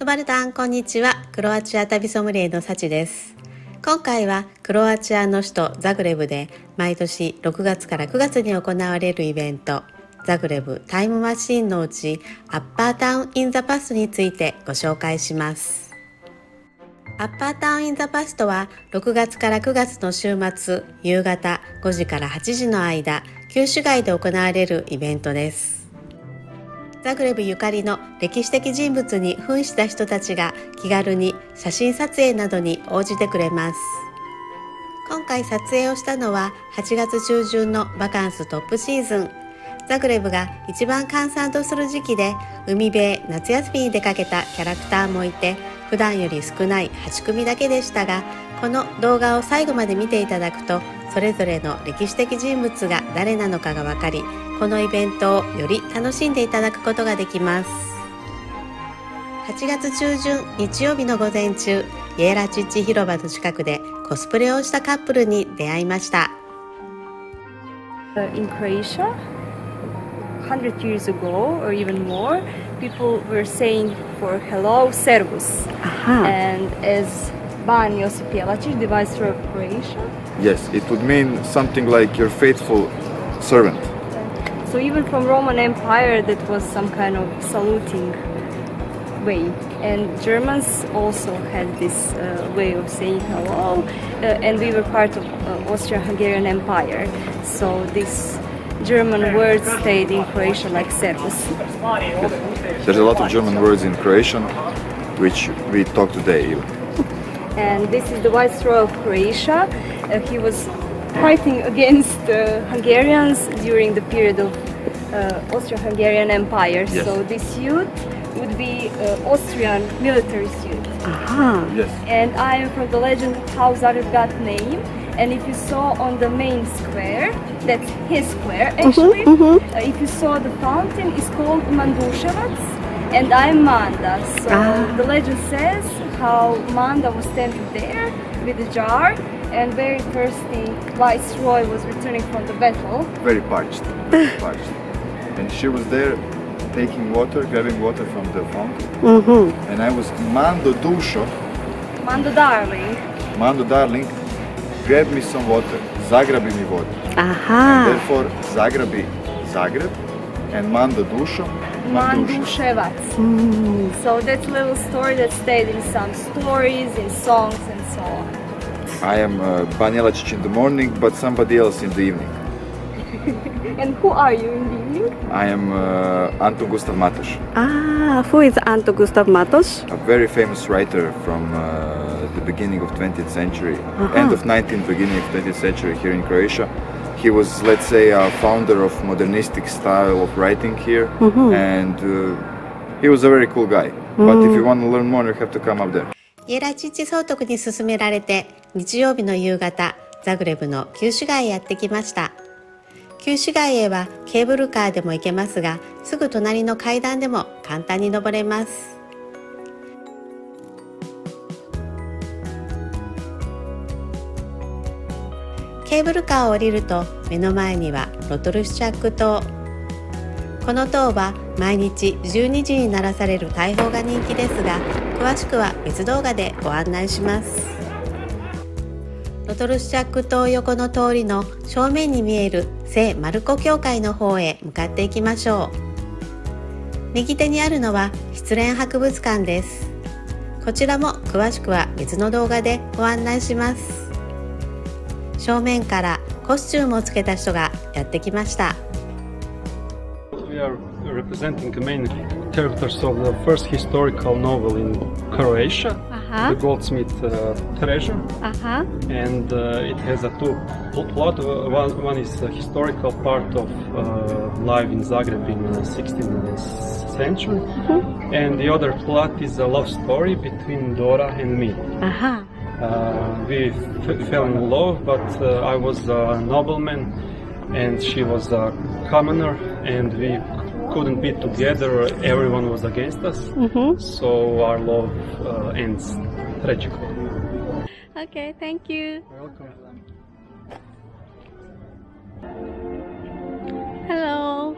トバルタンこんにちは。クロアチア旅ソムリエのサチです。今回はクロアチアの首都ザグレブで毎年6月から9月に行われるイベントザグレブタイムマシーンのうちアッパータウンインザパスについてご紹介します。アッパータウンインザパストは6月から9月の週末夕方5時から8時の間旧市街で行われるイベントです。ザグレブゆかりの歴史的人物に扮した人たちが気軽に写真撮影などに応じてくれます。今回撮影をしたのは8月中旬のバカンストップシーズン。ザグレブが一番閑散とする時期で海辺へ夏休みに出かけたキャラクターもいて普段より少ない8組だけでしたがこの動画を最後まで見ていただくとそれぞれの歴史的人物が誰なのかが分かりこのイベントをより楽しんでいただくことができます。8月中旬日曜日の午前中イエラチッチ広場の近くでコスプレをしたカップルに出会いました。In Croatia, 100 years ago or even more, people were saying for hello Servus. And as Ban the viceroy of Croatia, Yes, it would mean something like your faithful servant. so even from Roman Empire that was some kind of saluting way. And Germans also had this uh, way of saying hello, uh, and we were part of uh, Austro-Hungarian Empire. So this German word stayed in Croatia like Servus. There's a lot of German words in Croatian, which we talk today even. And this is the Viceroy of Croatia. Uh, he was fighting against uh, Hungarians during the period of uh, Austro-Hungarian Empire. Yes. So this youth would be uh, Austrian military suit. Aha. Yes. And I am from the legend how Zagreb got name. And if you saw on the main square, that's his square actually. Uh, if you saw the fountain, it's called Manduševac, and I'm Manda. So Ah. the legend says how Manda was standing there with a jar, and very thirsty viceroy was returning from the battle. Very parched. Very parched. And she was there taking water, grabbing water from the fountain. Mm-hmm. And I was Mando Dušo, Mando darling, Mando darling, grab me some water. Zagrabi mi vodu. Aha. Therefore, Zagrabi Zagreb and Mando Dušo, Manduša. Manduševac. So that's a little story that stayed in some stories, in songs, and so on. I am uh, Ban Jelačić in the morning, but somebody else in the evening. And who are you in the evening? I am uh, Anton Gustav Matoš, Ah, who is Anto Gustav Matos? a very famous writer from uh, the beginning of 20th century, end of 19th, beginning of 20th century here in Croatia. He was, let's say, a founder of modernistic style of writing here, and uh, he was a very cool guy. But if you want to learn more, you have to come up there. イエラチッチ総督に勧められて日曜日の夕方ザグレブの旧市街へやってきました旧市街へはケーブルカーでも行けますがすぐ隣の階段でも簡単に登れますケーブルカーを降りると目の前にはロトルシチャック島。この塔は毎日12時に鳴らされる大砲が人気ですが詳しくは別動画でご案内します。ロトルシチャック島横の通りの正面に見える聖マルコ教会の方へ向かっていきましょう。右手にあるのは失恋博物館です。こちらも詳しくは別の動画でご案内します。正面からコスチュームをつけた人がやってきました We are representing the main characters of the first historical novel in Croatia, Uh-huh. The Goldsmith uh, Treasure, Uh-huh. and uh, it has a two pl- plot. Uh, One, one is a historical part of uh, life in Zagreb in the 16th century, and the other plot is a love story between Dora and me. あは Uh, we f- fell in love, but uh, I was a nobleman and she was a commoner, and we couldn't be together. Everyone was against us, so our love uh, ends tragically. Okay, thank you. Welcome. Hello.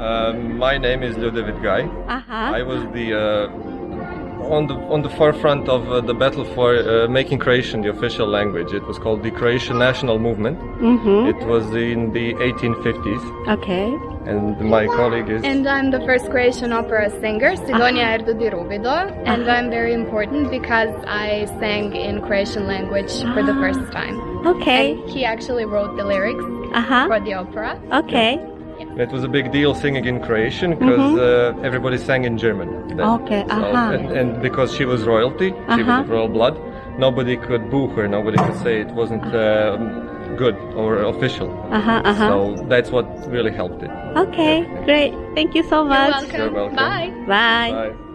Um, my name is Ljudevit Gaj. Uh-huh. I was the uh, on the on the forefront of uh, the battle for uh, making Croatian the official language. It was called the Croatian National Movement. Mm-hmm. It was in the 1850s, Okay. and my colleague is. And I'm the first Croatian opera singer, Sidonia Erdődy Rubido, and I'm very important because I sang in Croatian language for the first time. Okay. And he actually wrote the lyrics Uh huh. for the opera. Okay. It was a big deal singing in Croatian because uh, everybody sang in German. then. Mm-hmm. Okay, So- uh-huh. and, and because she was royalty, she Uh-huh. was of royal blood, nobody could boo her, nobody could say it wasn't um, good or official. Uh huh. Uh huh. So that's what really helped it. Okay. Great. Thank you so much. Welcome. You're welcome. Bye. Bye. Bye.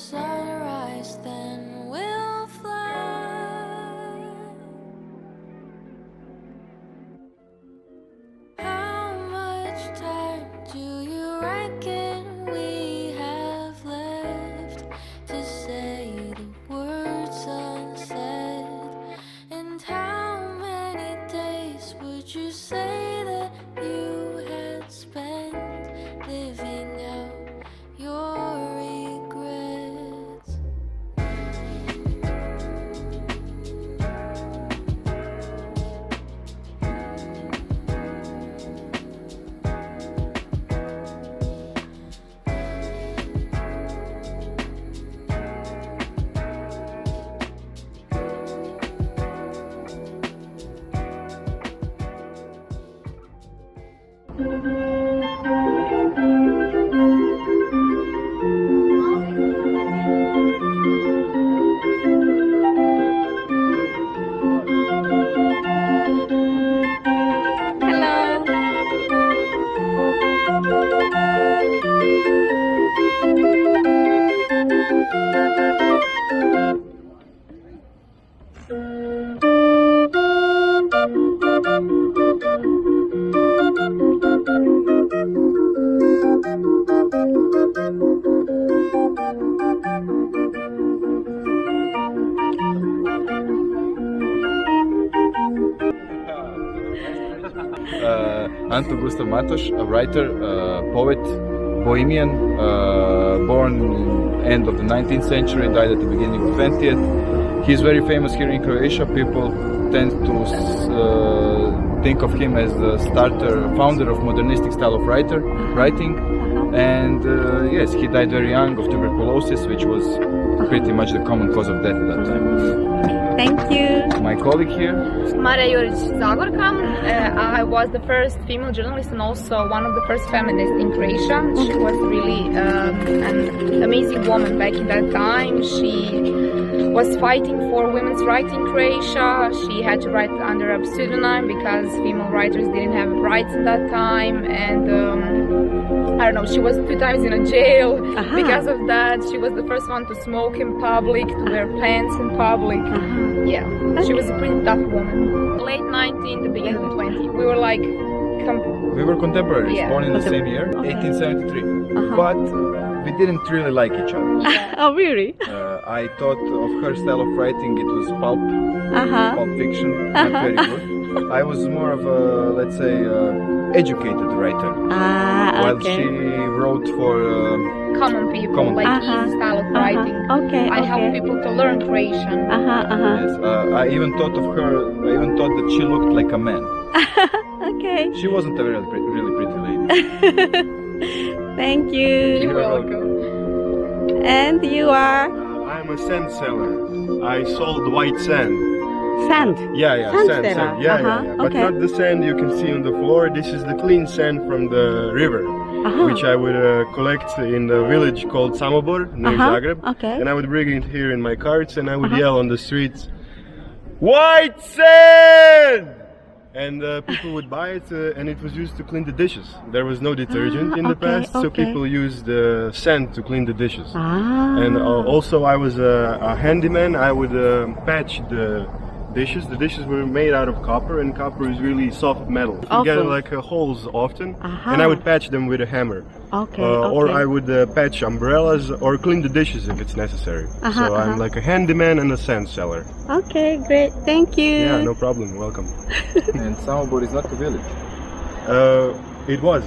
Sunrise, then we'll fly. How much time do you reckon we have left to say the words unsaid? And how many days would you say that you Hello. uh, Gustav Matoš, a writer, uh, poet, bohemian, uh, born end of the 19th century, died at the beginning of 20th. He's very famous here in Croatia. People tend to uh, think of him as the starter, founder of modernistic style of writer, writing. And uh, yes, he died very young of tuberculosis, which was pretty much the common cause of death at that time. Thank you. My colleague here, Marija Jurić Zagorka. Uh, I was the first female journalist and also one of the first feminists in Croatia. She was really um, an amazing woman back in that time. She was fighting for women's rights in Croatia. She had to write under a pseudonym because female writers didn't have rights at that time. And um, I don't know, she was two times in a jail Aha. because of that. She was the first one to smoke in public, to wear pants in public. Yeah, she was a pretty tough woman. Late 19, the beginning of 20. We were like, com- we were contemporaries, Yeah. born in the same year, 1873. Uh-huh. But we didn't really like each other. Oh, really? Uh, I thought of her style of writing, it was pulp, Uh huh. pulp fiction, not very good. I was more of a, let's say, uh, educated writer, Ah, while okay. she wrote for. Uh, common people, Common like Uh-huh. easy style of writing. Uh-huh. Okay. I help people to learn Croatian. Uh huh. Uh huh. yes, uh, I even thought of her. I even thought that she looked like a man. Okay. She wasn't a really, pre- really pretty lady. Thank you. You're welcome. And you are I'm a sand seller. I sold white sand. Sand. Yeah, yeah, Sand sand, sand. Yeah, Uh-huh, yeah, yeah. But okay. not the sand you can see on the floor. This is the clean sand from the river, Uh-huh. which I would uh, collect in the village called Samobor near Uh-huh, Zagreb. okay. And I would bring it here in my carts, and I would Uh-huh. yell on the streets, "White sand!" And uh, people would buy it, uh, and it was used to clean the dishes. There was no detergent Ah, in the okay, past, so people used the sand to clean the dishes. Ah. And uh, also, I was a, a handyman. I would uh, patch the dishes. The dishes were made out of copper, and copper is really soft metal. You Okay. get like uh, holes often, Aha. and I would patch them with a hammer. Okay, Uh, Or. I would uh, patch umbrellas or clean the dishes if it's necessary. Aha, so aha. I'm like a handyman and a sand seller. Okay, great. Thank you. Yeah, no problem. Welcome. And Samobor is not a village. It was.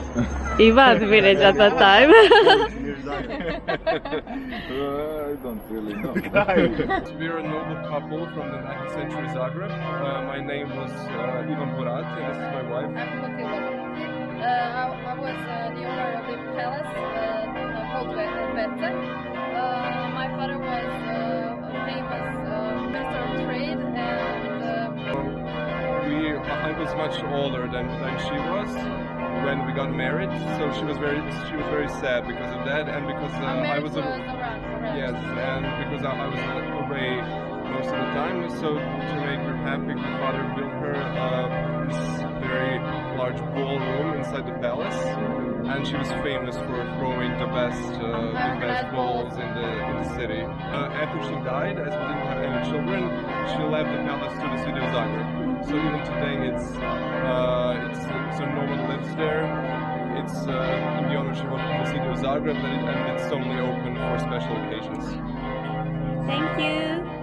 It was village at that time. Uh, I don't really know. We're a noble couple from the 19th century Zagreb. Uh, my name was uh, Ivan Buratti and this is my wife. Uh, I, I was uh, the owner of the palace uh, called Dverce. Uh, my father was uh, a famous uh, minister of trade and uh, We, I was much older than, than she was when we got married, so she was very she was very sad because of that, and because uh, I was was around. around. yes, and because I, I was away most of the time, so to make her happy, my father built her uh, this very large ballroom inside the palace, and she was famous for throwing the best uh, the best balls in the in the city. Uh, after she died, as we didn't have any children, she left the palace to the city of Zagreb. So even today, it's uh, it's so no one lives there. It's uh, in the ownership of the city of Zagreb, and, it, and it's only open for special occasions. Thank you.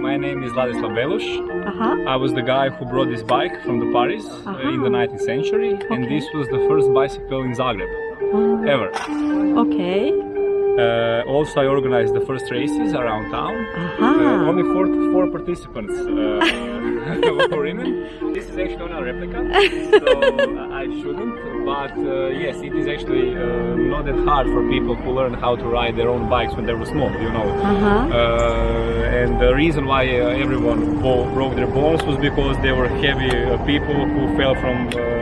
My name is Ladislav Beluš. Uh-huh. I was the guy who brought this bike from the Paris uh, in the 19th century, and this was the first bicycle in Zagreb ever. Okay. Uh, also, I organized the first races around town. Uh, only four, four participants uh, were women. This is actually not a replica, so I shouldn't. But uh, yes, it is actually uh, not that hard for people who learn how to ride their own bikes when they were small. You know. Uh-huh. Uh, and the reason why uh, everyone broke their bones was because they were heavy uh, people who fell from uh,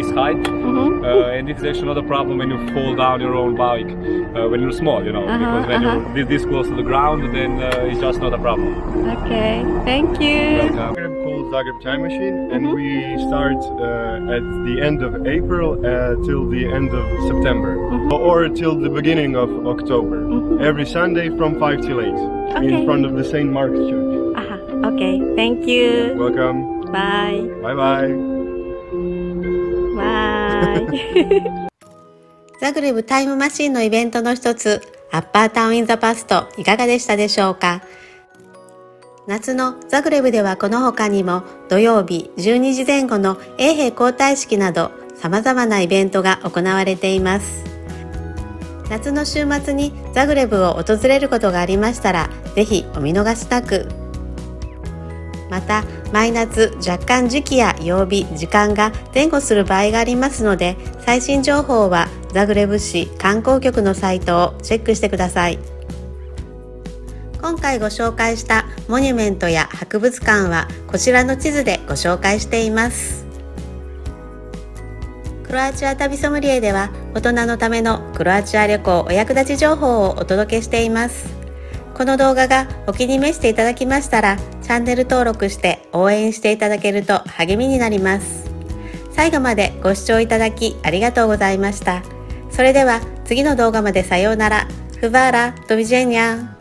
this height. Mhm. Uh, and it's actually not a problem when you fall down your own bike uh, when you're small, you know, Uh-huh, because when uh-huh. you're this- this close to the ground, then uh, it's just not a problem. Okay. Thank you. Zagreb called Zagreb Time Machine, and we start uh, at the end of April uh, till the end of September, or till the beginning of October. Every Sunday from 5 till 8 Okay. in front of the St. Mark's Church. Uh-huh. Okay. Thank you. Welcome. Bye. Bye bye. Bye. ザグレブタイムマシンのイベントの一つ、アッパータウンインザパストいかがでしたでしょうか？夏のザグレブではこの他にも土曜日12時前後の衛兵交代式など様々なイベントが行われています。夏の週末にザグレブを訪れることがありましたら、ぜひお見逃しなく。また毎夏若干時期や曜日時間が前後する場合がありますので最新情報はザグレブ市観光局のサイトをチェックしてください。今回ご紹介したモニュメントや博物館はこちらの地図でご紹介しています。クロアチア旅ソムリエでは大人のためのクロアチア旅行お役立ち情報をお届けしています。この動画がお気に召していただきましたらチャンネル登録して応援していただけると励みになります。最後までご視聴いただきありがとうございました。それでは次の動画までさようなら。フバーラドビジェニャン